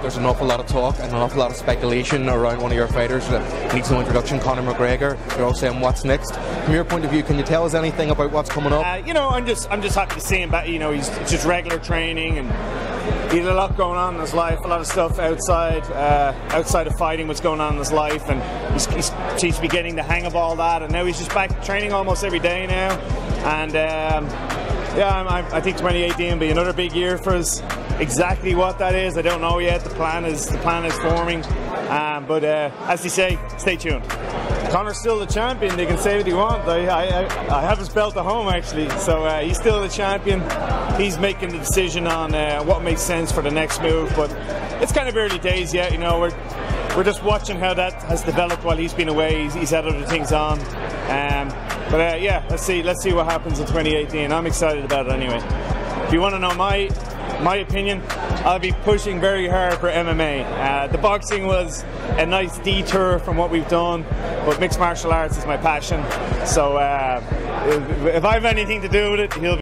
there's an awful lot of talk and an awful lot of speculation around one of your fighters that needs no introduction, Conor McGregor. They're all saying, "What's next?" From your point of view, can you tell us anything about what's coming up? Uh, you know, I'm just I'm just happy to see him back. You know, he's just regular training and he had a lot going on in his life, a lot of stuff outside uh, outside of fighting, what's going on in his life, and he's, he's seems to hang of all that. And now he's just back training almost every day now, and. Um, yeah, I'm, i think 2018 will be another big year for us. Exactly what that is, I don't know yet. The plan is the plan is forming, um, but uh, as you say, stay tuned. Conor's still the champion. They can say what they want. I, I, I have his belt at home actually, so uh, he's still the champion. He's making the decision on uh, what makes sense for the next move, but it's kind of early days yet. You know, we're we're just watching how that has developed while he's been away. He's, he's had other things on. Um, but uh, yeah, let's see. Let's see what happens in 2018. I'm excited about it anyway. If you want to know my my opinion, I'll be pushing very hard for MMA. Uh, the boxing was a nice detour from what we've done, but mixed martial arts is my passion. So uh, if, I have anything to do with it, he'll.